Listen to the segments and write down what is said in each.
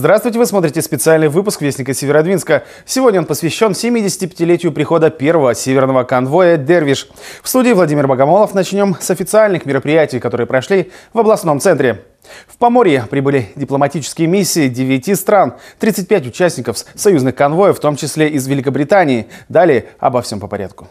Здравствуйте, вы смотрите специальный выпуск Вестника Северодвинска. Сегодня он посвящен 75-летию прихода первого северного конвоя «Дервиш». В студии Владимир Богомолов начнем с официальных мероприятий, которые прошли в областном центре. В Поморье прибыли дипломатические миссии 9 стран, 35 участников союзных конвоев, в том числе из Великобритании. Далее обо всем по порядку.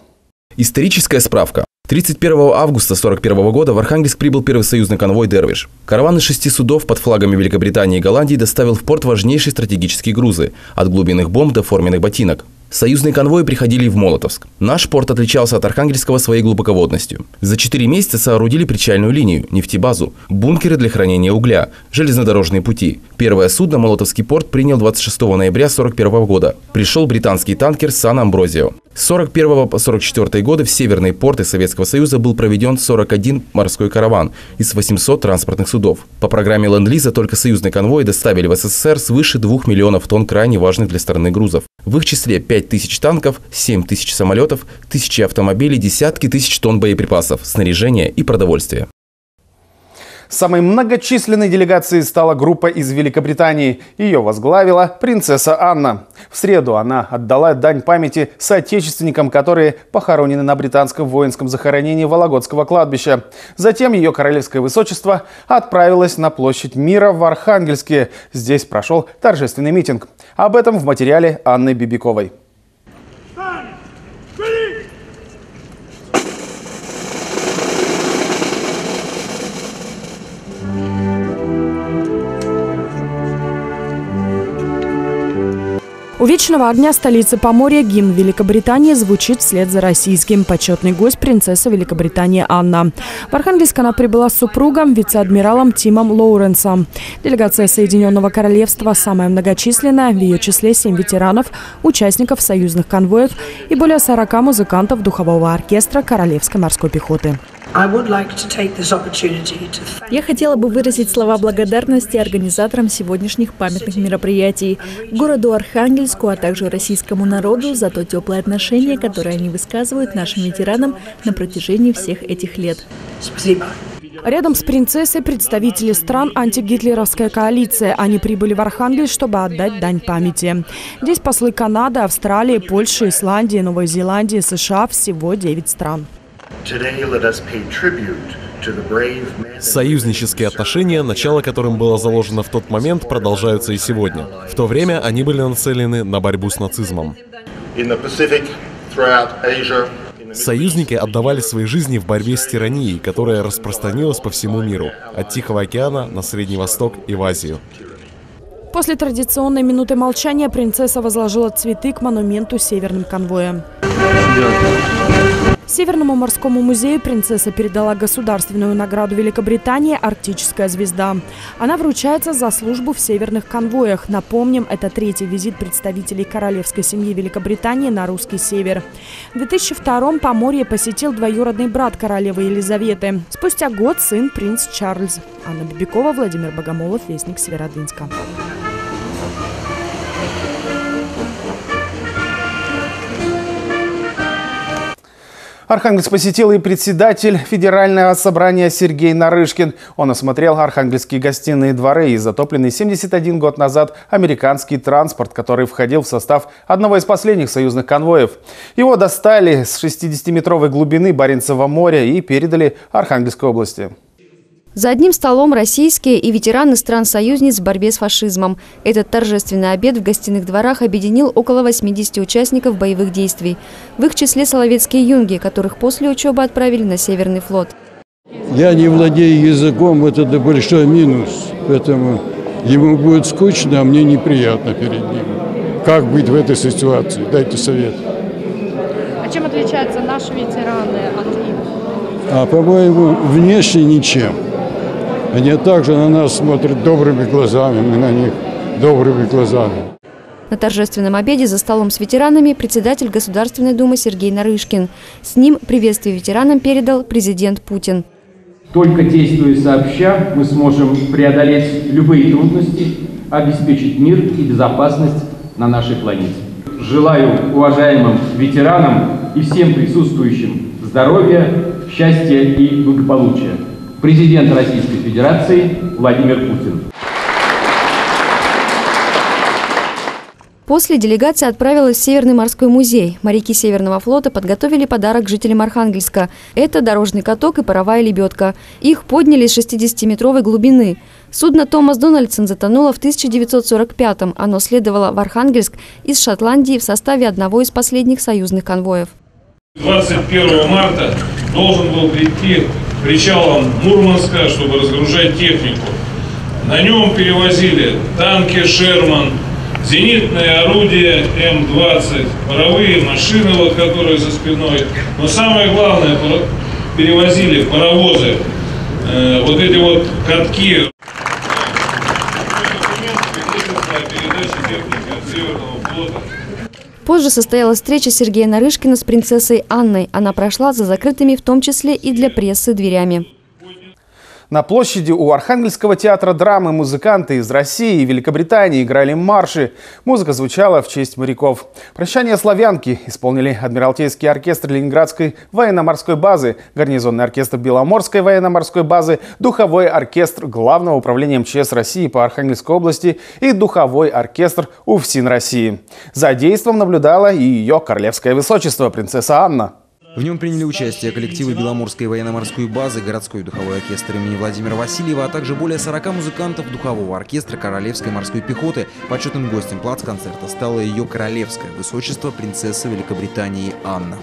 Историческая справка. 31 августа 1941 года в Архангельск прибыл первый союзный конвой «Дервиш». Караван из шести судов под флагами Великобритании и Голландии доставил в порт важнейшие стратегические грузы – от глубинных бомб до форменных ботинок. Союзные конвои приходили в Молотовск. Наш порт отличался от Архангельского своей глубоководностью. За четыре месяца соорудили причальную линию, нефтебазу, бункеры для хранения угля, железнодорожные пути. Первое судно Молотовский порт принял 26 ноября 1941 года. Пришел британский танкер «Сан Амброзио». С 41 по 44 годы в северные порты Советского Союза был проведен 41 морской караван из 800 транспортных судов. По программе Ленд-Лиза только союзные конвои доставили в СССР свыше 2 миллионов тонн крайне важных для страны грузов. В их числе 5 тысяч танков, 7 тысяч самолетов, тысячи автомобилей, десятки тысяч тонн боеприпасов, снаряжения и продовольствия. Самой многочисленной делегацией стала группа из Великобритании. Ее возглавила принцесса Анна. В среду она отдала дань памяти соотечественникам, которые похоронены на британском воинском захоронении Вологодского кладбища. Затем ее королевское высочество отправилось на площадь мира в Архангельске. Здесь прошел торжественный митинг. Об этом в материале Анны Бибиковой. У Вечного огня столицы Поморья гимн Великобритании звучит вслед за российским. Почетный гость принцесса Великобритании Анна. В Архангельск она прибыла с супругом, вице-адмиралом Тимом Лоуренсом. Делегация Соединенного Королевства самая многочисленная, в ее числе семь ветеранов, участников союзных конвоев и более 40 музыкантов духового оркестра Королевской морской пехоты. Я хотела бы выразить слова благодарности организаторам сегодняшних памятных мероприятий, городу Архангельску, а также российскому народу за то теплое отношение, которое они высказывают нашим ветеранам на протяжении всех этих лет. Спасибо. Рядом с принцессой представители стран антигитлеровской коалиции. Они прибыли в Архангельск, чтобы отдать дань памяти. Здесь послы Канады, Австралии, Польши, Исландии, Новой Зеландии, США. Всего 9 стран. Союзнические отношения, начало которым было заложено в тот момент, продолжаются и сегодня. В то время они были нацелены на борьбу с нацизмом. Союзники отдавали свои жизни в борьбе с тиранией, которая распространилась по всему миру, от Тихого океана на Средний Восток и в Азию. После традиционной минуты молчания принцесса возложила цветы к монументу северным конвоям. Северному морскому музею принцесса передала государственную награду Великобритании «Арктическая звезда». Она вручается за службу в северных конвоях. Напомним, это третий визит представителей королевской семьи Великобритании на русский север. В 2002-м Поморье посетил двоюродный брат королевы Елизаветы. Спустя год сын принц Чарльз. Анна Бибикова, Владимир Богомолов, Вестник Северодвинска. Архангельск посетил и председатель Федерального собрания Сергей Нарышкин. Он осмотрел архангельские гостиные дворы и затопленный 71 год назад американский транспорт, который входил в состав одного из последних союзных конвоев. Его достали с 60-метровой глубины Баренцева моря и передали Архангельской области. За одним столом российские и ветераны стран-союзниц в борьбе с фашизмом. Этот торжественный обед в гостиных дворах объединил около 80 участников боевых действий. В их числе соловецкие юнги, которых после учебы отправили на Северный флот. Я не владею языком, это большой минус. Поэтому ему будет скучно, а мне неприятно перед ним. Как быть в этой ситуации? Дайте совет. А чем отличаются наши ветераны от них? А, по-моему, внешне ничем. Они также на нас смотрят добрыми глазами, мы на них добрыми глазами. На торжественном обеде за столом с ветеранами председатель Государственной Думы Сергей Нарышкин. С ним приветствие ветеранам передал президент Путин. Только действуя сообща, мы сможем преодолеть любые трудности, обеспечить мир и безопасность на нашей планете. Желаю уважаемым ветеранам и всем присутствующим здоровья, счастья и благополучия президент Российской Федерации Владимир Путин. После делегация отправилась в Северный морской музей. Моряки Северного флота подготовили подарок жителям Архангельска. Это дорожный каток и паровая лебедка. Их подняли с 60-метровой глубины. Судно «Томас Дональдсон» затонуло в 1945-м. Оно следовало в Архангельск из Шотландии в составе одного из последних союзных конвоев. 21 марта должен был прийти причалом Мурманска, чтобы разгружать технику. На нем перевозили танки «Шерман», зенитные орудия М-20, паровые машины, вот, которые за спиной. Но самое главное, перевозили паровозы, э, вот эти вот катки. Позже состоялась встреча Сергея Нарышкина с принцессой Анной. Она прошла за закрытыми, в том числе и для прессы, дверями. На площади у Архангельского театра драмы музыканты из России и Великобритании играли марши. Музыка звучала в честь моряков. «Прощание славянки» исполнили Адмиралтейский оркестр Ленинградской военно-морской базы, гарнизонный оркестр Беломорской военно-морской базы, духовой оркестр Главного управления МЧС России по Архангельской области и духовой оркестр УФСИН России. За действом наблюдала и ее королевское высочество, принцесса Анна. В нем приняли участие коллективы Беломорской военно-морской базы, городской духовой оркестр имени Владимира Васильева, а также более 40 музыкантов духового оркестра Королевской морской пехоты. Почетным гостем плац-концерта стало ее королевское высочество принцесса Великобритании Анна.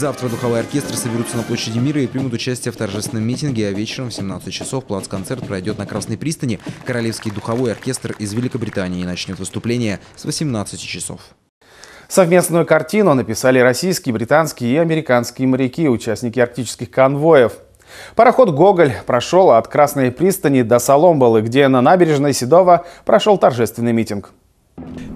Завтра духовые оркестры соберутся на площади Мира и примут участие в торжественном митинге, а вечером в 17 часов плац-концерт пройдет на Красной пристани. Королевский духовой оркестр из Великобритании начнет выступление с 18 часов. Совместную картину написали российские, британские и американские моряки, участники арктических конвоев. Пароход «Гоголь» прошел от Красной пристани до Соломбалы, где на набережной Седова прошел торжественный митинг.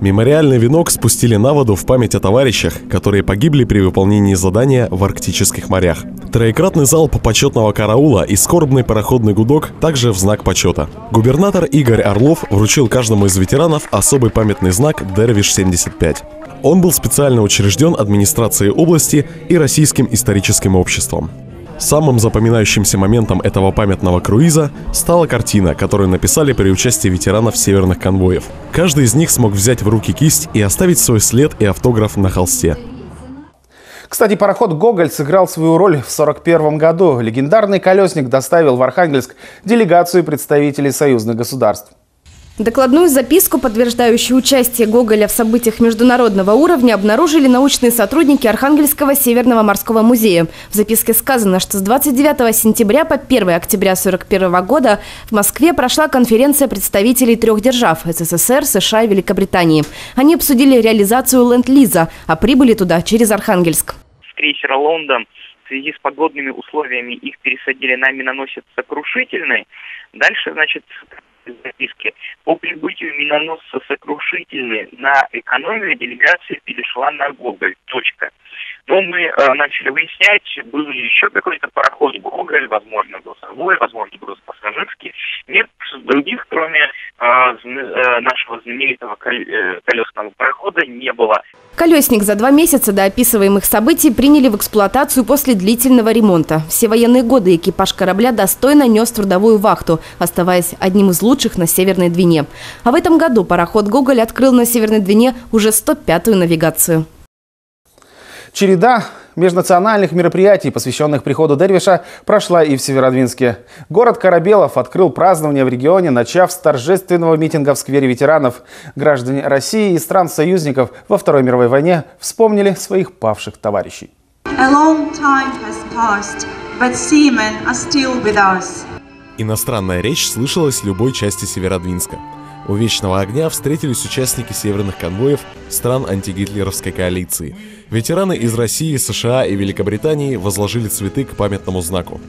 Мемориальный венок спустили на воду в память о товарищах, которые погибли при выполнении задания в арктических морях. Троекратный залп почетного караула и скорбный пароходный гудок также в знак почета. Губернатор Игорь Орлов вручил каждому из ветеранов особый памятный знак «Дервиш-75». Он был специально учрежден администрацией области и Российским историческим обществом. Самым запоминающимся моментом этого памятного круиза стала картина, которую написали при участии ветеранов северных конвоев. Каждый из них смог взять в руки кисть и оставить свой след и автограф на холсте. Кстати, пароход «Гоголь» сыграл свою роль в 1941 году. Легендарный колесник доставил в Архангельск делегацию представителей союзных государств. Докладную записку, подтверждающую участие Гоголя в событиях международного уровня, обнаружили научные сотрудники Архангельского Северного морского музея. В записке сказано, что с 29 сентября по 1 октября 1941 года в Москве прошла конференция представителей трех держав – СССР, США и Великобритании. Они обсудили реализацию ленд-лиза, а прибыли туда через Архангельск. С крейсера «Лондон» в связи с погодными условиями их пересадили на миноносец «Сокрушительный». Дальше, значит, записки. По прибытию миноносца сокрушительный на экономию делегация перешла на Гоголь. Точка. Но мы э, начали выяснять, был ли еще какой-то пароход Гоголь, возможно, собой, возможно, был пассажирский. Нет других, кроме э, э, нашего знаменитого э, колесного парохода, не было. Колесник за два месяца до описываемых событий приняли в эксплуатацию после длительного ремонта. Все военные годы экипаж корабля достойно нес трудовую вахту, оставаясь одним из лучших на Северной Двине. А в этом году пароход «Гоголь» открыл на Северной Двине уже 105-ю навигацию. Череда межнациональных мероприятий, посвященных приходу Дервиша, прошла и в Северодвинске. Город Корабелов открыл празднование в регионе, начав с торжественного митинга в сквере ветеранов. Граждане России и стран-союзников во Второй мировой войне вспомнили своих павших товарищей. Иностранная речь слышалась в любой части Северодвинска. У Вечного огня встретились участники северных конвоев стран антигитлеровской коалиции. Ветераны из России, США и Великобритании возложили цветы к памятному знаку.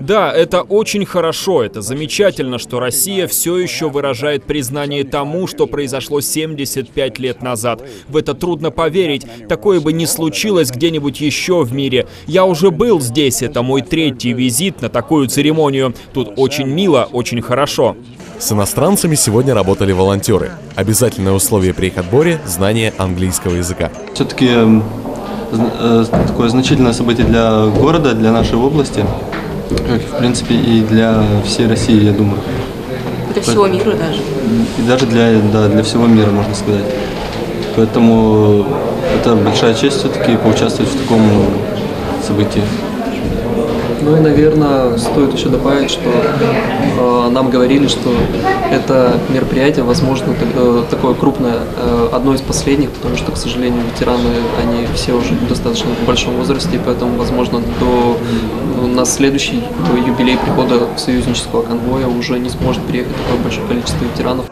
Да, это очень хорошо, это замечательно, что Россия все еще выражает признание тому, что произошло 75 лет назад. В это трудно поверить, такое бы не случилось где-нибудь еще в мире. Я уже был здесь, это мой третий визит на такую церемонию. Тут очень мило, очень хорошо. С иностранцами сегодня работали волонтеры. Обязательное условие при их отборе – знание английского языка. Все-таки эм, такое значительное событие для города, для нашей области, как в принципе и для всей России, я думаю. Для всего мира даже. И даже для, да, для всего мира, можно сказать. Поэтому это большая честь все-таки поучаствовать в таком событии. Ну и, наверное, стоит еще добавить, что э, нам говорили, что это мероприятие, возможно, э, такое крупное, э, одно из последних, потому что, к сожалению, ветераны, они все уже достаточно в большом возрасте, и поэтому, возможно, до ну, на следующий юбилей прихода союзнического конвоя уже не сможет приехать такое большое количество ветеранов.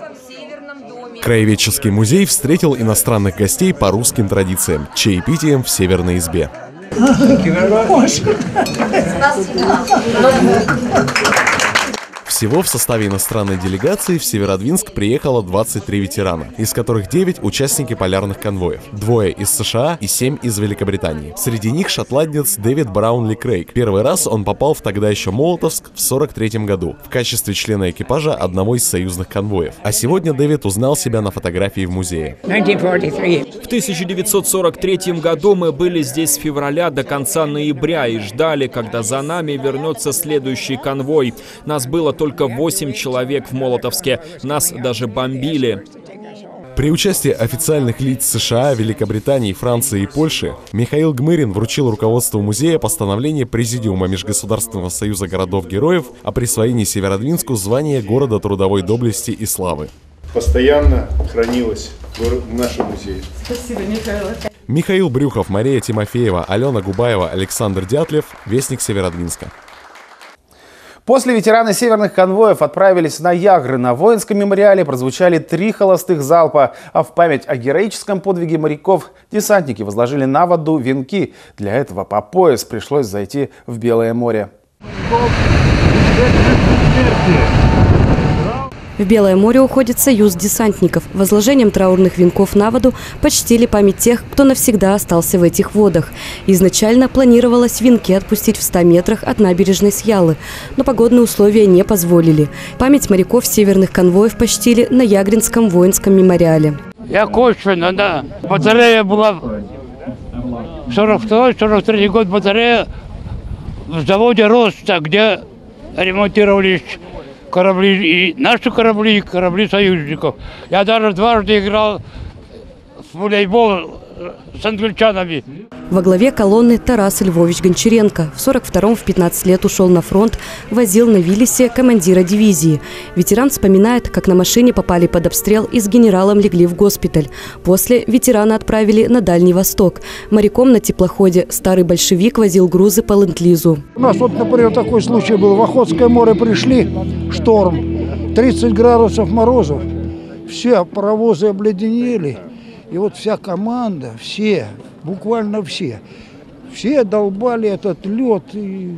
Краеведческий музей встретил иностранных гостей по русским традициям – чаепитием в Северной избе. Thank you very much. Hoş bulduk. Всего в составе иностранной делегации в Северодвинск приехало 23 ветерана, из которых 9 – участники полярных конвоев, двое из США и 7 из Великобритании. Среди них шотландец Дэвид Браунли Крейг. Первый раз он попал в тогда еще Молотовск в 43 году в качестве члена экипажа одного из союзных конвоев. А сегодня Дэвид узнал себя на фотографии в музее. В 1943 году мы были здесь с февраля до конца ноября и ждали, когда за нами вернется следующий конвой. Нас было только только 8 человек в Молотовске. Нас даже бомбили. При участии официальных лиц США, Великобритании, Франции и Польши Михаил Гмырин вручил руководству музея постановление Президиума Межгосударственного союза городов-героев о присвоении Северодвинску звания города трудовой доблести и славы. Постоянно хранилось в нашем музее. Спасибо, Михаил. Михаил Брюхов, Мария Тимофеева, Алена Губаева, Александр Дятлев, Вестник Северодвинска. После ветераны северных конвоев отправились на Ягры. На воинском мемориале прозвучали три холостых залпа, а в память о героическом подвиге моряков десантники возложили на воду венки. Для этого по пояс пришлось зайти в Белое море. В Белое море уходит союз десантников. Возложением траурных венков на воду почтили память тех, кто навсегда остался в этих водах. Изначально планировалось венки отпустить в 100 метрах от набережной Сьялы, но погодные условия не позволили. Память моряков северных конвоев почтили на Ягринском воинском мемориале. Я Кочвина, да. Батарея была 42-43 год батарея в заводе «Роста», где ремонтировались корабли, и наши корабли, и корабли союзников. Я даже дважды играл в волейбол с англичанами. Во главе колонны Тарас Львович Гончаренко. В 42-м в 15 лет ушел на фронт, возил на Виллисе командира дивизии. Ветеран вспоминает, как на машине попали под обстрел и с генералом легли в госпиталь. После ветерана отправили на Дальний Восток. Моряком на теплоходе старый большевик возил грузы по ленд-лизу. У нас вот, например, такой случай был. В Охотское море пришли, шторм, 30 градусов морозов. Все паровозы обледенели. И вот вся команда, все, буквально все, все долбали этот лед, и,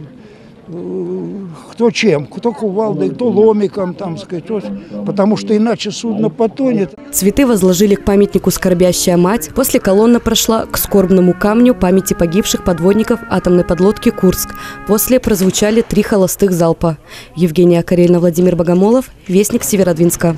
э, кто чем, кто кувалдой, кто ломиком, там сказать, вот, потому что иначе судно потонет. Цветы возложили к памятнику «Скорбящая мать». После колонна прошла к скорбному камню памяти погибших подводников атомной подлодки «Курск». После прозвучали три холостых залпа. Евгения Карельна, Владимир Богомолов, Вестник Северодвинска.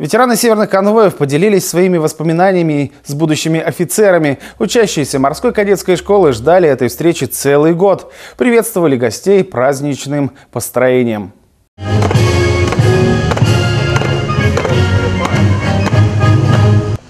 Ветераны северных конвоев поделились своими воспоминаниями с будущими офицерами. Учащиеся морской кадетской школы ждали этой встречи целый год. Приветствовали гостей праздничным построением.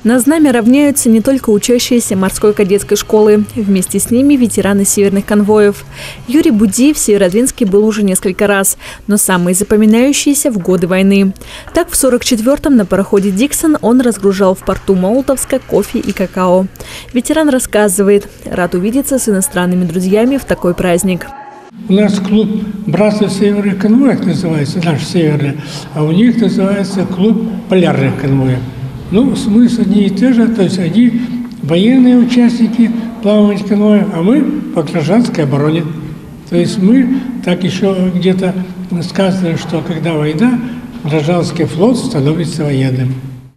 На знамя равняются не только учащиеся морской кадетской школы, вместе с ними ветераны северных конвоев. Юрий Буди в Северодвинске был уже несколько раз, но самые запоминающиеся в годы войны. Так, в 44-м на пароходе «Диксон» он разгружал в порту Молотовска кофе и какао. Ветеран рассказывает, рад увидеться с иностранными друзьями в такой праздник. У нас клуб «Братство северных конвоев» называется, наш северный, а у них называется клуб «Полярных конвоев». Ну, смысл одни и те же, то есть они военные участники плавания каноэ, а мы по гражданской обороне. То есть мы, так еще где-то сказано, что когда война, гражданский флот становится военным.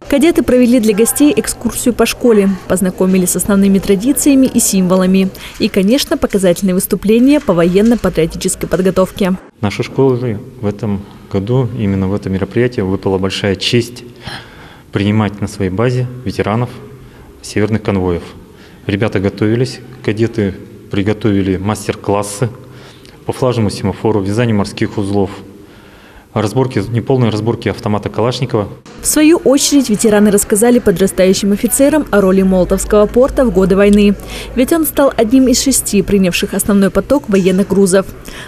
Кадеты провели для гостей экскурсию по школе, познакомились с основными традициями и символами. И, конечно, показательные выступления по военно-патриотической подготовке. Наша школа в этом году, именно в этом мероприятии, выпала большая честь принимать на своей базе ветеранов северных конвоев. Ребята готовились, кадеты приготовили мастер-классы по флажному семафору, вязанию морских узлов – разборки, неполной разборки автомата Калашникова. В свою очередь ветераны рассказали подрастающим офицерам о роли Молотовского порта в годы войны. Ведь он стал одним из шести, принявших основной поток военных грузов.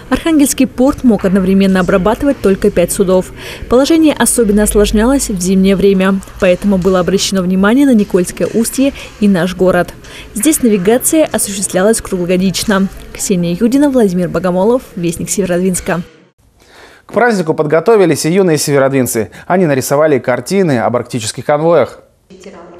Архангельский порт мог одновременно обрабатывать только пять судов. Положение особенно осложнялось в зимнее время, поэтому было обращено внимание на Никольское устье и наш город. Здесь навигация осуществлялась круглогодично. Ксения Юдина, Владимир Богомолов, Вестник Северодвинска. К празднику подготовились и юные северодвинцы. Они нарисовали картины об арктических конвоях.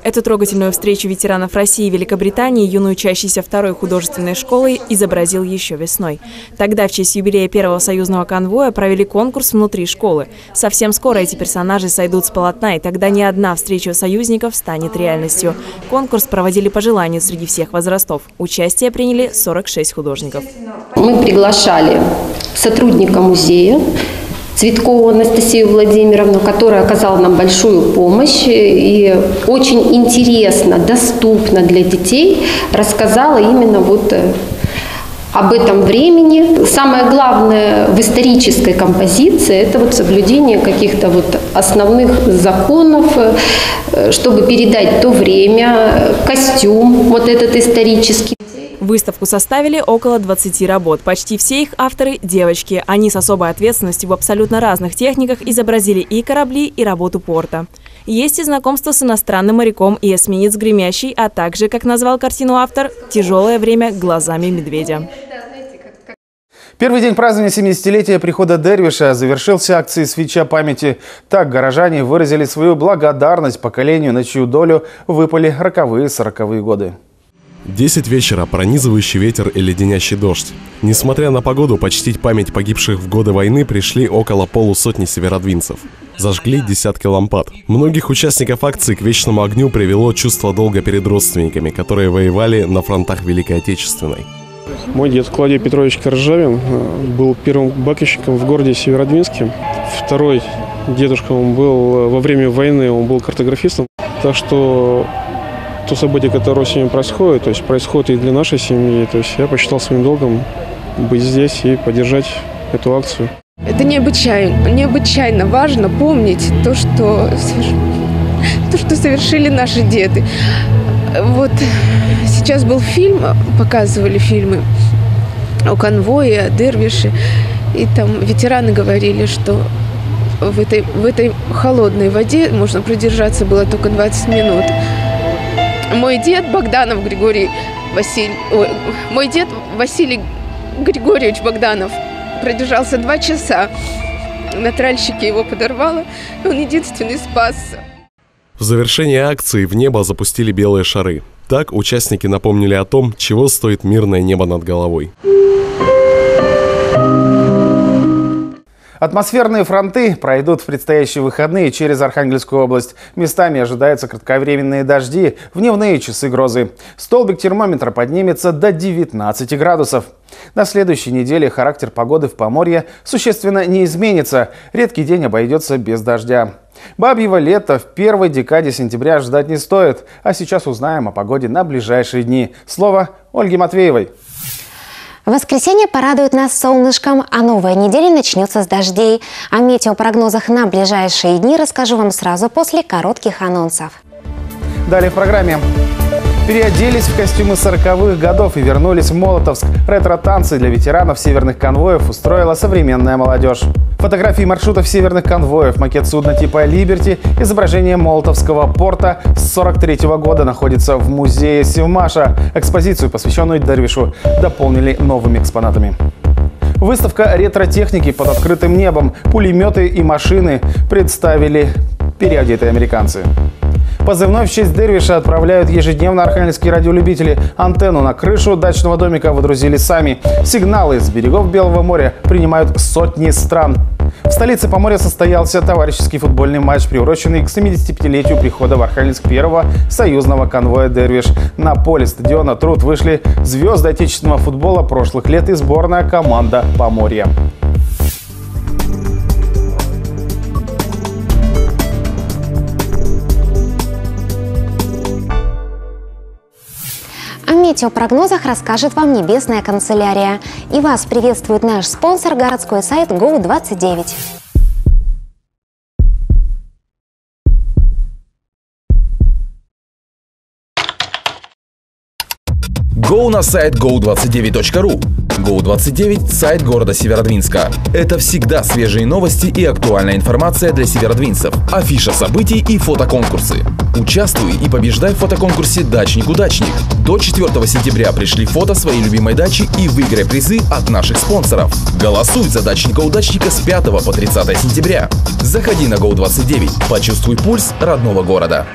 Эту трогательную встречу ветеранов России и Великобритании юный учащийся второй художественной школы изобразил еще весной. Тогда в честь юбилея первого союзного конвоя провели конкурс внутри школы. Совсем скоро эти персонажи сойдут с полотна, и тогда ни одна встреча союзников станет реальностью. Конкурс проводили по желанию среди всех возрастов. Участие приняли 46 художников. Мы приглашали сотрудника музея, Цветкову Анастасию Владимировну, которая оказала нам большую помощь и очень интересно, доступно для детей рассказала именно вот э, об этом времени. Самое главное в исторической композиции – это вот соблюдение каких-то вот основных законов, э, чтобы передать то время, костюм вот этот исторический. Выставку составили около 20 работ. Почти все их авторы – девочки. Они с особой ответственностью в абсолютно разных техниках изобразили и корабли, и работу порта. Есть и знакомство с иностранным моряком и эсминец «Гремящий», а также, как назвал картину автор, «Тяжелое время глазами медведя». Первый день празднования 70-летия прихода Дервиша завершился акцией «Свеча памяти». Так горожане выразили свою благодарность поколению, на чью долю выпали роковые сороковые годы. Десять вечера, пронизывающий ветер и леденящий дождь. Несмотря на погоду, почтить память погибших в годы войны пришли около полусотни северодвинцев. Зажгли десятки лампад. Многих участников акции к вечному огню привело чувство долга перед родственниками, которые воевали на фронтах Великой Отечественной. Мой дед Клавдий Петрович Коржавин э, был первым бакищиком в городе Северодвинске. Второй дедушка он был э, во время войны, он был картографистом. Так что то событие, которое сегодня происходит, то есть происходит и для нашей семьи. То есть я посчитал своим долгом быть здесь и поддержать эту акцию. Это необычайно, необычайно важно помнить то, что, то, что совершили наши деды. Вот сейчас был фильм, показывали фильмы о конвое, о Дервише, и там ветераны говорили, что в этой, в этой холодной воде можно продержаться было только 20 минут. Мой дед Богданов Григорий Василь... Ой, мой дед Василий Григорьевич Богданов продержался два часа. На тральщике его подорвало, он единственный спасся. В завершении акции в небо запустили белые шары. Так участники напомнили о том, чего стоит мирное небо над головой. Атмосферные фронты пройдут в предстоящие выходные через Архангельскую область. Местами ожидаются кратковременные дожди, в дневные часы грозы. Столбик термометра поднимется до 19 градусов. На следующей неделе характер погоды в Поморье существенно не изменится. Редкий день обойдется без дождя. Бабьего лета в первой декаде сентября ждать не стоит. А сейчас узнаем о погоде на ближайшие дни. Слово Ольги Матвеевой. Воскресенье порадует нас солнышком, а новая неделя начнется с дождей. О метеопрогнозах на ближайшие дни расскажу вам сразу после коротких анонсов. Далее в программе. Переоделись в костюмы 40-х годов и вернулись в Молотовск. Ретро-танцы для ветеранов северных конвоев устроила современная молодежь. Фотографии маршрутов северных конвоев, макет судна типа «Либерти», изображение Молотовского порта с 43 -го года находится в музее Севмаша. Экспозицию, посвященную Дервишу, дополнили новыми экспонатами. Выставка ретро-техники под открытым небом, пулеметы и машины представили переодетые американцы. Позывной в честь Дервиша отправляют ежедневно архангельские радиолюбители. Антенну на крышу дачного домика водрузили сами. Сигналы с берегов Белого моря принимают сотни стран. В столице Поморья состоялся товарищеский футбольный матч, приуроченный к 75-летию прихода в Архангельск первого союзного конвоя «Дервиш». На поле стадиона «Труд» вышли звезды отечественного футбола прошлых лет и сборная команда Поморья. Метеопрогнозах расскажет вам Небесная канцелярия. И вас приветствует наш спонсор, городской сайт GO29. Go на сайт go29.ru. Go29 – сайт города Северодвинска. Это всегда свежие новости и актуальная информация для северодвинцев, афиша событий и фотоконкурсы. Участвуй и побеждай в фотоконкурсе «Дачник-удачник». До 4 сентября пришли фото своей любимой дачи и выиграй призы от наших спонсоров. Голосуй за «Дачника-удачника» с 5 по 30 сентября. Заходи на Go29, почувствуй пульс родного города.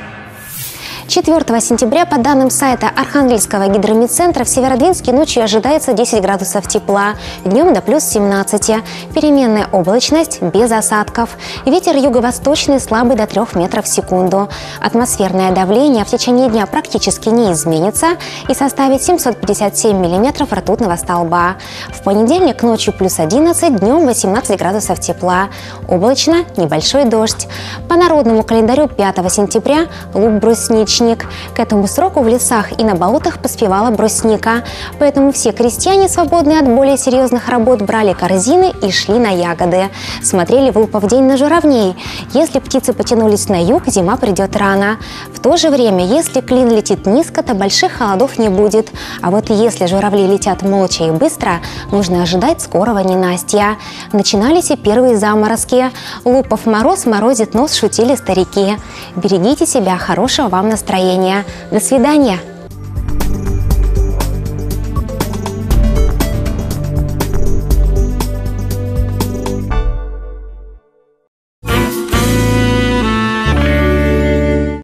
4 сентября, по данным сайта Архангельского гидромедцентра, в Северодвинске ночью ожидается 10 градусов тепла, днем до плюс 17. Переменная облачность без осадков. Ветер юго-восточный слабый до 3 метров в секунду. Атмосферное давление в течение дня практически не изменится и составит 757 миллиметров ртутного столба. В понедельник ночью плюс 11, днем 18 градусов тепла. Облачно, небольшой дождь. По народному календарю 5 сентября лук брусничный брусничник. К этому сроку в лесах и на болотах поспевала брусника. Поэтому все крестьяне, свободные от более серьезных работ, брали корзины и шли на ягоды. Смотрели в лупов день на журавней. Если птицы потянулись на юг, зима придет рано. В то же время, если клин летит низко, то больших холодов не будет. А вот если журавли летят молча и быстро, нужно ожидать скорого ненастья. Начинались и первые заморозки. Лупов мороз морозит нос, шутили старики. Берегите себя, хорошего вам настроения настроения. До свидания!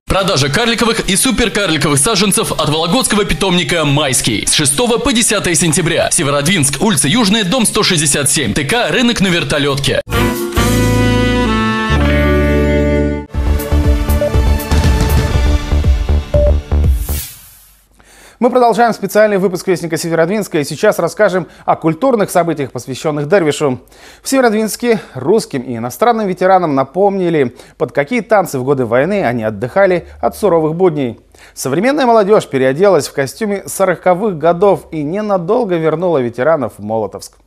Продажа карликовых и суперкарликовых саженцев от Вологодского питомника «Майский». С 6 по 10 сентября. Северодвинск, улица Южная, дом 167. ТК «Рынок на вертолетке». Мы продолжаем специальный выпуск Вестника Северодвинска и сейчас расскажем о культурных событиях, посвященных Дервишу. В Северодвинске русским и иностранным ветеранам напомнили, под какие танцы в годы войны они отдыхали от суровых будней. Современная молодежь переоделась в костюме 40-х годов и ненадолго вернула ветеранов в Молотовск.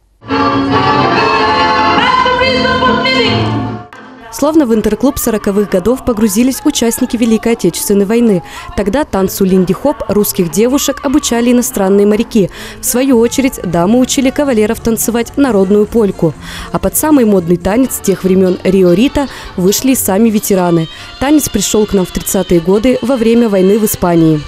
Словно в интерклуб 40-х годов погрузились участники Великой Отечественной войны. Тогда танцу линди-хоп русских девушек обучали иностранные моряки. В свою очередь дамы учили кавалеров танцевать народную польку. А под самый модный танец тех времен Рио-Рита вышли и сами ветераны. Танец пришел к нам в 30-е годы во время войны в Испании.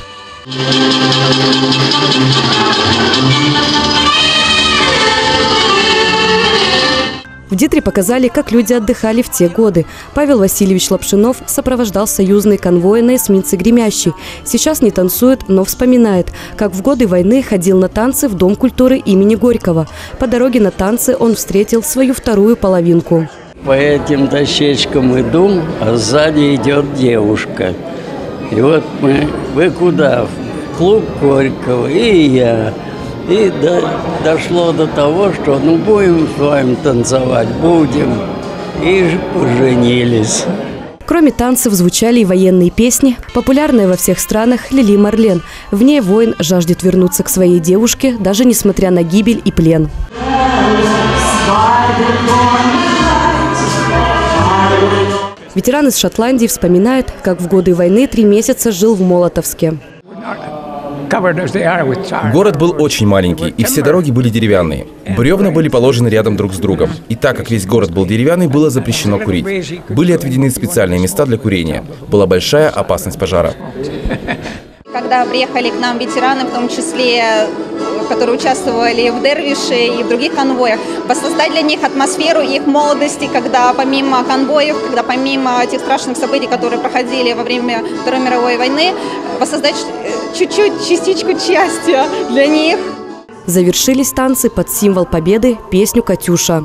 В Дитре показали, как люди отдыхали в те годы. Павел Васильевич Лапшинов сопровождал союзные конвои на эсминце «Гремящий». Сейчас не танцует, но вспоминает, как в годы войны ходил на танцы в Дом культуры имени Горького. По дороге на танцы он встретил свою вторую половинку. По этим дощечкам иду, а сзади идет девушка. И вот мы, вы куда? В клуб Горького, и я. И до, дошло до того, что ну будем с вами танцевать, будем. И поженились. Кроме танцев звучали и военные песни, популярная во всех странах Лили Марлен. В ней воин жаждет вернуться к своей девушке, даже несмотря на гибель и плен. Ветеран из Шотландии вспоминает, как в годы войны три месяца жил в Молотовске. Город был очень маленький, и все дороги были деревянные. Бревна были положены рядом друг с другом. И так как весь город был деревянный, было запрещено курить. Были отведены специальные места для курения. Была большая опасность пожара. Когда приехали к нам ветераны, в том числе которые участвовали в Дервише и в других конвоях, воссоздать для них атмосферу их молодости, когда помимо конвоев, когда помимо тех страшных событий, которые проходили во время Второй мировой войны, воссоздать чуть-чуть, частичку счастья для них. Завершились танцы под символ победы песню «Катюша».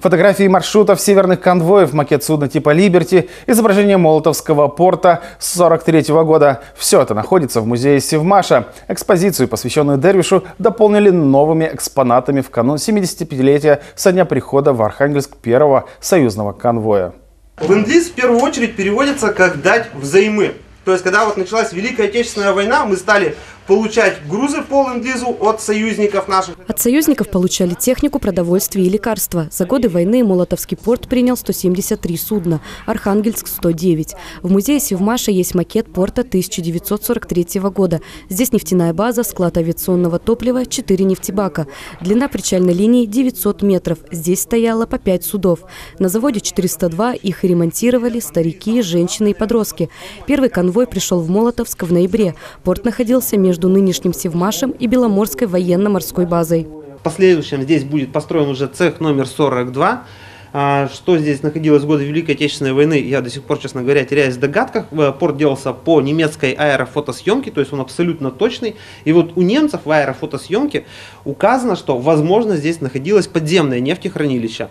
Фотографии маршрутов северных конвоев, макет судна типа «Либерти», изображение Молотовского порта с 43 -го года. Все это находится в музее Севмаша. Экспозицию, посвященную Дервишу, дополнили новыми экспонатами в канун 75-летия со дня прихода в Архангельск первого союзного конвоя. В инглиз в первую очередь переводится как «дать взаймы». То есть, когда вот началась Великая Отечественная война, мы стали получать грузы полным дизу от союзников наших. От союзников получали технику, продовольствие и лекарства. За годы войны Молотовский порт принял 173 судна, Архангельск – 109. В музее Севмаша есть макет порта 1943 года. Здесь нефтяная база, склад авиационного топлива, 4 нефтебака. Длина причальной линии 900 метров. Здесь стояло по 5 судов. На заводе 402 их ремонтировали старики, женщины и подростки. Первый конвой пришел в Молотовск в ноябре. Порт находился между между нынешним Севмашем и Беломорской военно-морской базой. В последующем здесь будет построен уже цех номер 42, а, что здесь находилось в годы Великой Отечественной войны, я до сих пор, честно говоря, теряюсь в догадках. Э, порт делался по немецкой аэрофотосъемке, то есть он абсолютно точный. И вот у немцев в аэрофотосъемке указано, что, возможно, здесь находилось подземное нефтехранилище.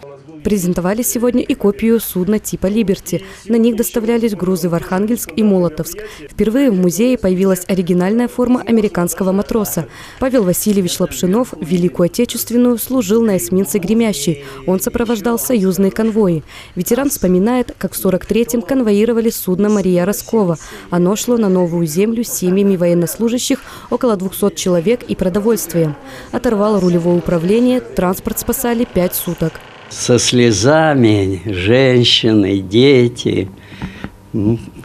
Презентовали сегодня и копию судна типа «Либерти». На них доставлялись грузы в Архангельск и Молотовск. Впервые в музее появилась оригинальная форма американского матроса. Павел Васильевич Лапшинов в Великую Отечественную служил на эсминце «Гремящий». Он сопровождал союзные конвои. Ветеран вспоминает, как в 43-м конвоировали судно «Мария Роскова». Оно шло на новую землю с семьями военнослужащих, около 200 человек и продовольствием. Оторвало рулевое управление, транспорт спасали пять суток со слезами женщины, дети.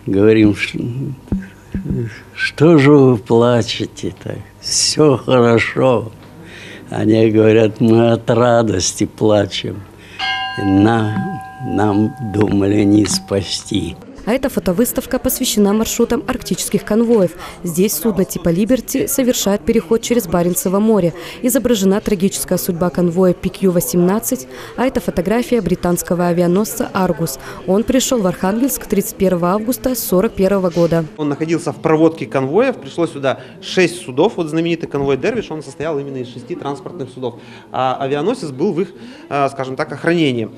Говорим, что же вы плачете-то? Все хорошо. Они говорят, мы от радости плачем. Нам, нам думали не спасти. А эта фотовыставка посвящена маршрутам арктических конвоев. Здесь судно типа «Либерти» совершает переход через Баренцево море. Изображена трагическая судьба конвоя PQ-18, а это фотография британского авианосца «Аргус». Он пришел в Архангельск 31 августа 1941 года. Он находился в проводке конвоев, пришло сюда 6 судов. Вот знаменитый конвой «Дервиш», он состоял именно из 6 транспортных судов. А авианосец был в их, а, скажем так, охранении.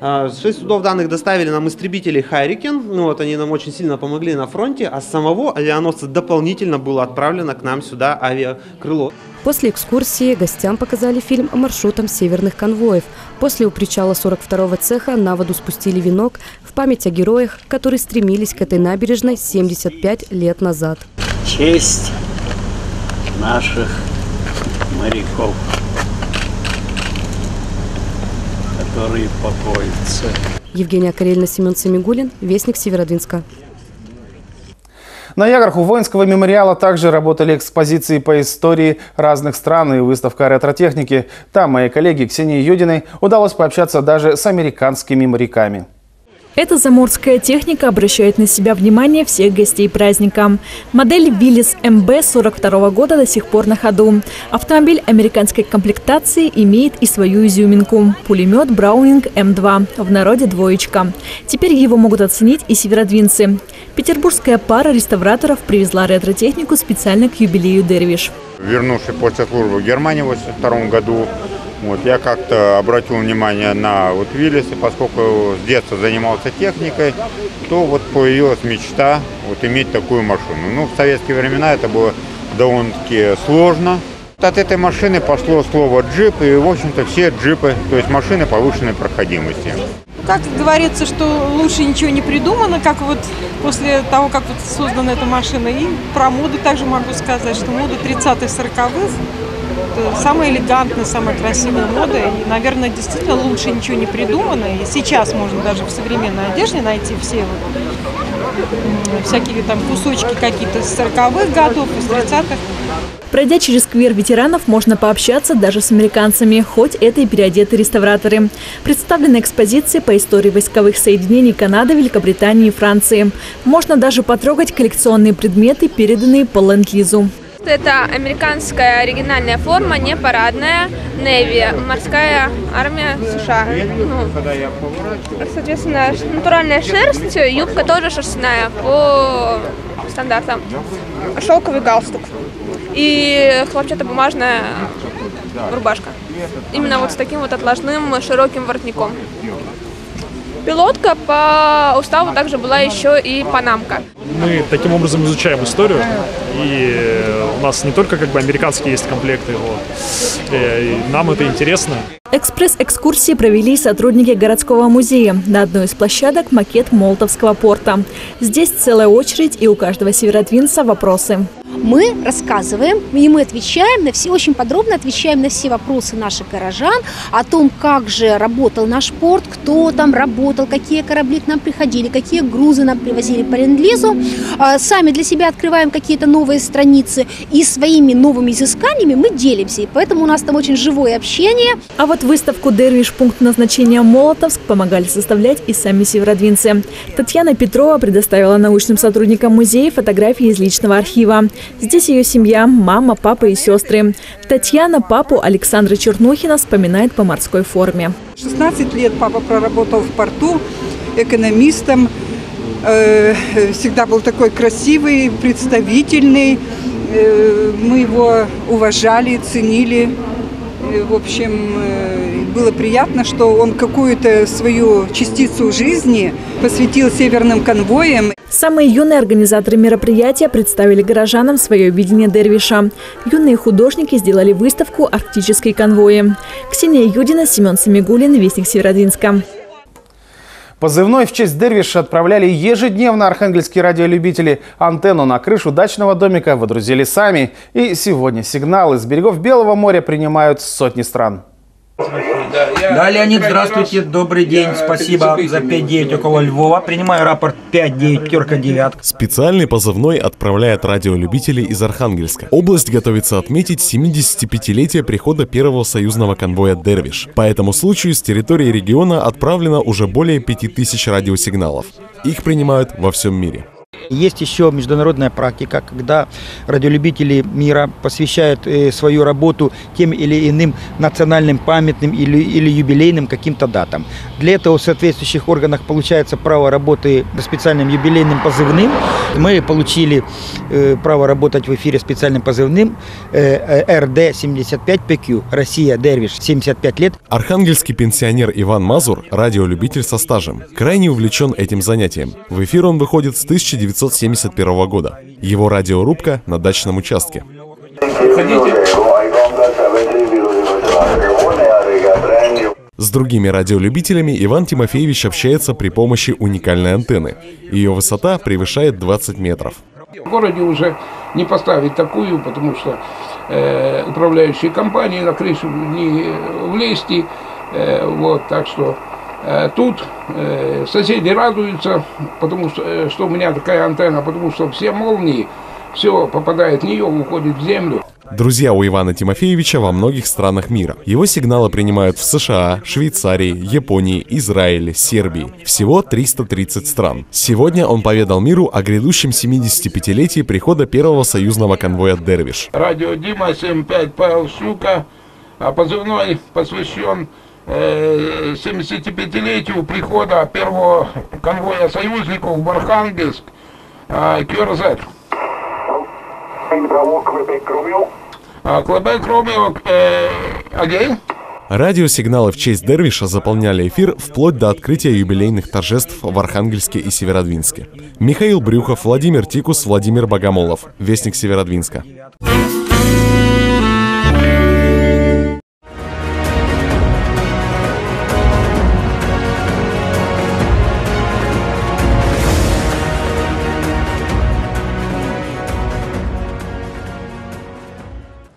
А, шесть судов данных доставили нам истребители «Хайрикен». Ну, вот, они нам очень сильно помогли на фронте, а с самого авианосца дополнительно было отправлено к нам сюда авиакрыло. После экскурсии гостям показали фильм о маршрутам северных конвоев. После у причала 42-го цеха на воду спустили венок в память о героях, которые стремились к этой набережной 75 лет назад. Честь наших моряков. Которые покоятся. Евгения Карельна, Семен Семигулин, Вестник Северодвинска. На Яграх у воинского мемориала также работали экспозиции по истории разных стран и выставка ретро-техники. Там моей коллеге Ксении Юдиной удалось пообщаться даже с американскими моряками. Эта заморская техника обращает на себя внимание всех гостей праздника. Модель Willys MB 42 года до сих пор на ходу. Автомобиль американской комплектации имеет и свою изюминку – пулемет Браунинг М2, в народе «двоечка». Теперь его могут оценить и северодвинцы. Петербургская пара реставраторов привезла ретро-технику специально к юбилею «Дервиш». Вернувшись после службы в Германии в 1982 году, вот, я как-то обратил внимание на вот Виллисы, поскольку с детства занимался техникой, то вот появилась мечта вот иметь такую машину. Ну, в советские времена это было довольно-таки сложно. От этой машины пошло слово джип, и, в общем-то, все джипы, то есть машины повышенной проходимости. Как говорится, что лучше ничего не придумано, как вот после того, как вот создана эта машина. И про моду также могу сказать, что мода 30-х, 40-х самая элегантная, самая красивая мода. И, наверное, действительно лучше ничего не придумано. И сейчас можно даже в современной одежде найти все вот, всякие там кусочки какие-то с 40-х годов, из 30-х. Пройдя через сквер ветеранов, можно пообщаться даже с американцами, хоть это и переодетые реставраторы. Представлены экспозиции по истории войсковых соединений Канады, Великобритании и Франции. Можно даже потрогать коллекционные предметы, переданные по ленд-лизу. Это американская оригинальная форма, не парадная, Navy, морская армия США. Ну, соответственно, натуральная шерсть, юбка тоже шерстяная по стандартам. Шелковый галстук и хлопчатобумажная рубашка. Именно вот с таким вот отложным широким воротником. Пилотка по уставу также была еще и панамка. Мы таким образом изучаем историю, и у нас не только как бы американские есть комплекты, вот. и нам это интересно. Экспресс-экскурсии провели сотрудники городского музея. На одной из площадок макет Молтовского порта. Здесь целая очередь, и у каждого северодвинца вопросы. Мы рассказываем, и мы отвечаем на все, очень подробно отвечаем на все вопросы наших горожан о том, как же работал наш порт, кто там работал, какие корабли к нам приходили, какие грузы нам привозили по ленд-лизу. А, сами для себя открываем какие-то новые страницы и своими новыми изысканиями мы делимся. И поэтому у нас там очень живое общение. А вот выставку «Дервиш. Пункт назначения Молотовск» помогали составлять и сами северодвинцы. Татьяна Петрова предоставила научным сотрудникам музея фотографии из личного архива. Здесь ее семья, мама, папа и сестры. Татьяна папу Александра Чернухина вспоминает по морской форме. 16 лет папа проработал в порту экономистом. Э, всегда был такой красивый, представительный. Э, мы его уважали, ценили. Э, в общем, было приятно, что он какую-то свою частицу жизни посвятил северным конвоям. Самые юные организаторы мероприятия представили горожанам свое видение Дервиша. Юные художники сделали выставку «Арктические конвои». Ксения Юдина, Семен Семигулин, Вестник Северодвинска. Позывной в честь Дервиша отправляли ежедневно архангельские радиолюбители. Антенну на крышу дачного домика водрузили сами. И сегодня сигналы с берегов Белого моря принимают сотни стран. Да, Леонид, здравствуйте, добрый день, спасибо за 5-9 около Львова. Принимаю рапорт 5-9, пятерка девятка. Специальный позывной отправляет радиолюбителей из Архангельска. Область готовится отметить 75-летие прихода первого союзного конвоя «Дервиш». По этому случаю с территории региона отправлено уже более 5000 радиосигналов. Их принимают во всем мире. Есть еще международная практика, когда радиолюбители мира посвящают э, свою работу тем или иным национальным памятным или, или юбилейным каким-то датам. Для этого в соответствующих органах получается право работы специальным юбилейным позывным. Мы получили э, право работать в эфире специальным позывным э, РД-75ПК «Россия Дервиш» 75 лет. Архангельский пенсионер Иван Мазур – радиолюбитель со стажем. Крайне увлечен этим занятием. В эфир он выходит с 1900 1971 года. Его радиорубка на дачном участке. С другими радиолюбителями Иван Тимофеевич общается при помощи уникальной антенны. Ее высота превышает 20 метров. В городе уже не поставить такую, потому что э, управляющие компании на крышу не влезти. Э, вот, так что тут э, соседи радуются, потому что, э, что у меня такая антенна, потому что все молнии, все попадает в нее, уходит в землю. Друзья у Ивана Тимофеевича во многих странах мира. Его сигналы принимают в США, Швейцарии, Японии, Израиле, Сербии. Всего 330 стран. Сегодня он поведал миру о грядущем 75-летии прихода первого союзного конвоя «Дервиш». Радио Дима 75 Павел Щука, а позывной посвящен 75-летию прихода первого конвоя союзников в Архангельск QRZ. Квебек Ромео Агей. Радиосигналы в честь Дервиша заполняли эфир вплоть до открытия юбилейных торжеств в Архангельске и Северодвинске. Михаил Брюхов, Владимир Тикус, Владимир Богомолов. Вестник Северодвинска.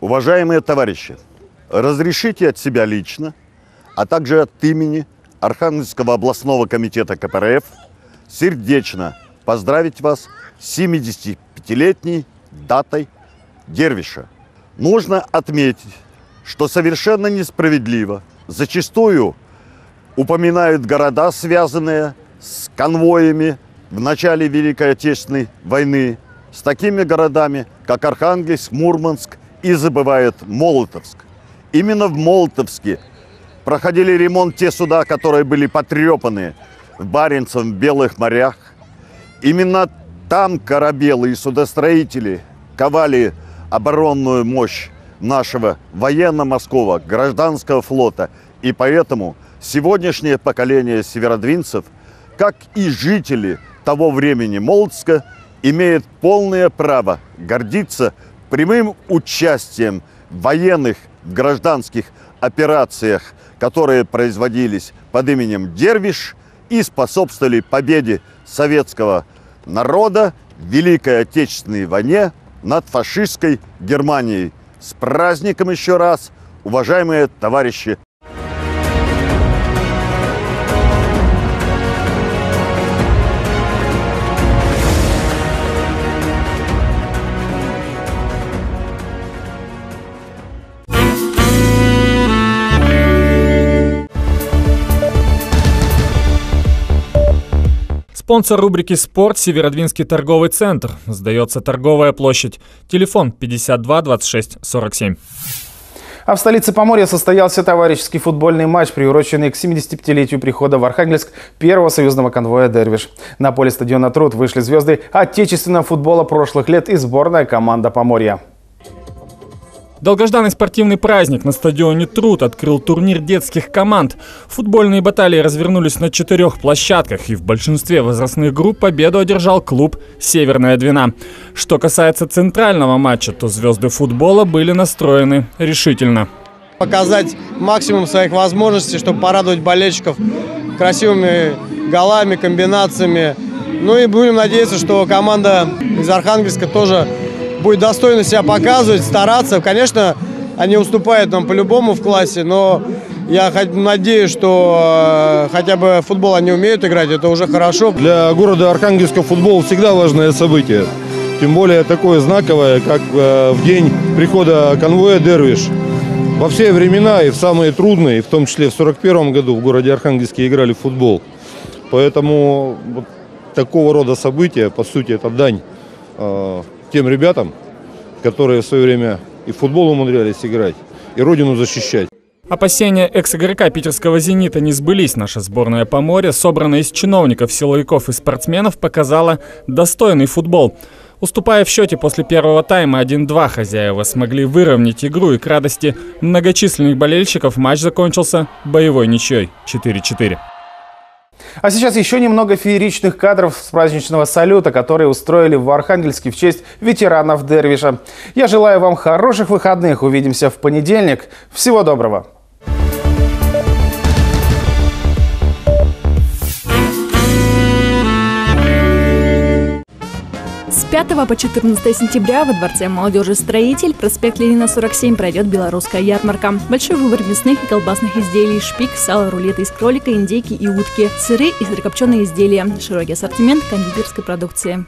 Уважаемые товарищи, разрешите от себя лично, а также от имени Архангельского областного комитета КПРФ сердечно поздравить вас с 75-летней датой Дервиша. Нужно отметить, что совершенно несправедливо зачастую упоминают города, связанные с конвоями в начале Великой Отечественной войны, с такими городами, как Архангельск, Мурманск и забывают Молотовск. Именно в Молотовске проходили ремонт те суда, которые были потрепаны в Баренцевом, в Белых морях. Именно там корабелы и судостроители ковали оборонную мощь нашего военно-морского гражданского флота. И поэтому сегодняшнее поколение северодвинцев, как и жители того времени Молотска, имеет полное право гордиться прямым участием военных в гражданских операциях, которые производились под именем Дервиш и способствовали победе советского народа в Великой Отечественной войне над фашистской Германией. С праздником еще раз, уважаемые товарищи! Спонсор рубрики «Спорт» – Северодвинский торговый центр. Сдается торговая площадь. Телефон 52 26 47. А в столице Поморья состоялся товарищеский футбольный матч, приуроченный к 75-летию прихода в Архангельск первого союзного конвоя «Дервиш». На поле стадиона «Труд» вышли звезды отечественного футбола прошлых лет и сборная команда Поморья. Долгожданный спортивный праздник на стадионе «Труд» открыл турнир детских команд. Футбольные баталии развернулись на четырех площадках, и в большинстве возрастных групп победу одержал клуб «Северная Двина». Что касается центрального матча, то звезды футбола были настроены решительно. Показать максимум своих возможностей, чтобы порадовать болельщиков красивыми голами, комбинациями. Ну и будем надеяться, что команда из Архангельска тоже будет достойно себя показывать, стараться. Конечно, они уступают нам по-любому в классе, но я надеюсь, что э, хотя бы футбол они умеют играть, это уже хорошо. Для города Архангельска футбол всегда важное событие. Тем более такое знаковое, как э, в день прихода конвоя «Дервиш». Во все времена и в самые трудные, в том числе в 1941 году в городе Архангельске играли в футбол. Поэтому вот такого рода события, по сути, это дань э, тем ребятам, которые в свое время и в футбол умудрялись играть, и родину защищать. Опасения экс-игрока питерского «Зенита» не сбылись. Наша сборная по морю, собранная из чиновников, силовиков и спортсменов, показала достойный футбол. Уступая в счете после первого тайма 1-2, хозяева смогли выровнять игру и к радости многочисленных болельщиков матч закончился боевой ничьей 4-4. А сейчас еще немного фееричных кадров с праздничного салюта, которые устроили в Архангельске в честь ветеранов Дервиша. Я желаю вам хороших выходных. Увидимся в понедельник. Всего доброго. 5 по 14 сентября во Дворце молодежи «Строитель» проспект Ленина, 47 пройдет белорусская ярмарка. Большой выбор мясных и колбасных изделий, шпик, сало, рулеты из кролика, индейки и утки, сыры и сырокопченые изделия, широкий ассортимент кондитерской продукции.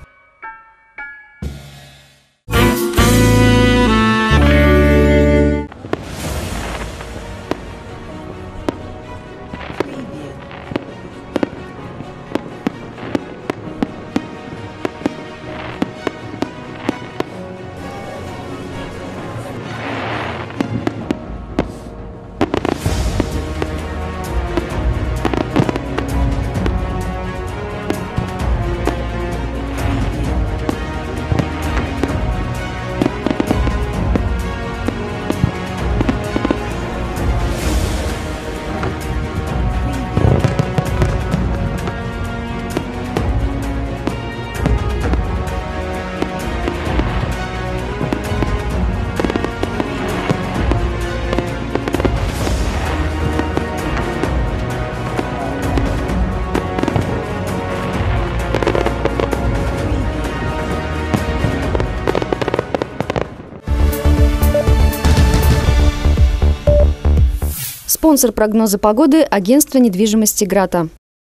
Спонсор прогноза погоды – агентство недвижимости «Грата».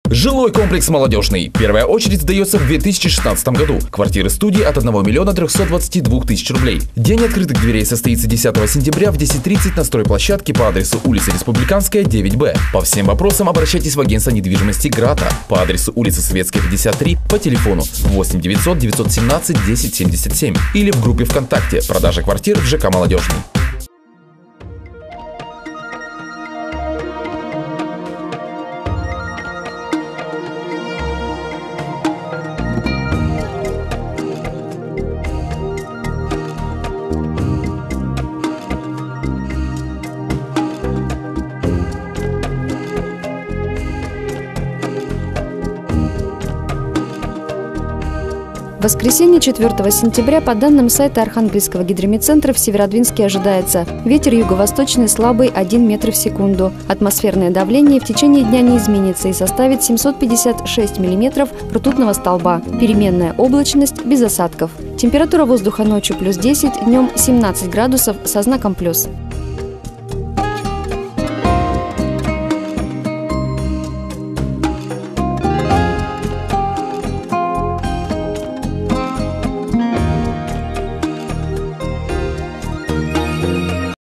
Жилой комплекс «Молодежный». Первая очередь сдается в 2016 году. Квартиры студии от 1 миллиона 322 тысяч рублей. День открытых дверей состоится 10 сентября в 10.30 на стройплощадке по адресу улица Республиканская, 9Б. По всем вопросам обращайтесь в агентство недвижимости «Грата» по адресу улица Советская, 53 по телефону 8 900 917 1077 или в группе ВКонтакте «Продажа квартир в ЖК «Молодежный». В воскресенье 4 сентября по данным сайта Архангельского гидромедцентра в Северодвинске ожидается ветер юго-восточный слабый 1 метр в секунду. Атмосферное давление в течение дня не изменится и составит 756 миллиметров ртутного столба. Переменная облачность без осадков. Температура воздуха ночью плюс 10, днем 17 градусов со знаком плюс.